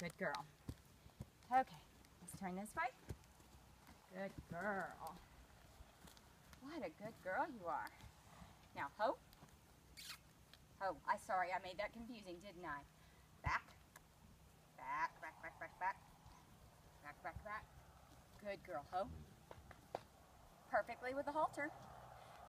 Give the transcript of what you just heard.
Good girl. Okay, let's turn this way. Good girl. What a good girl you are. Now, ho. Ho. I sorry, I made that confusing, didn't I? Back. Back, back, back, back, back. Back, back, back. Good girl, ho. Perfectly with the halter.